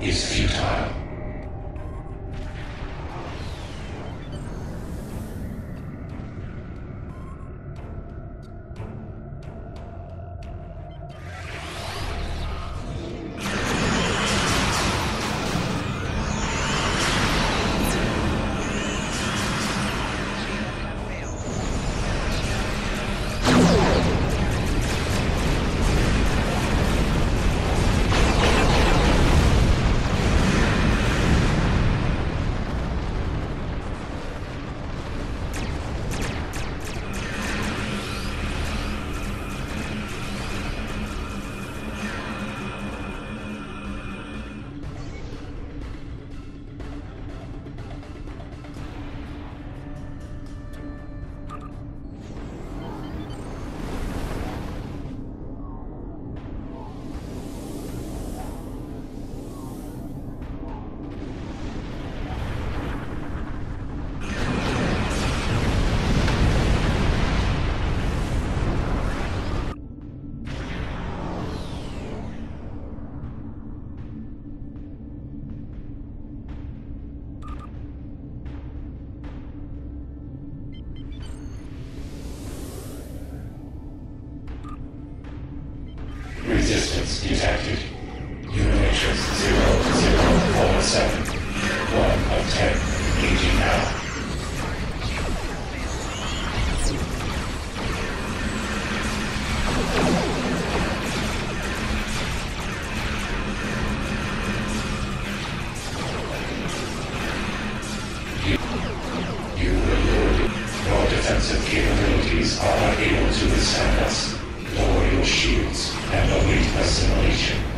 is futile. Resistance detected. Unit matrix 0047. 1 of 10. Engaging now. Defensive capabilities are unable to withstand us. Your shields and await assimilation.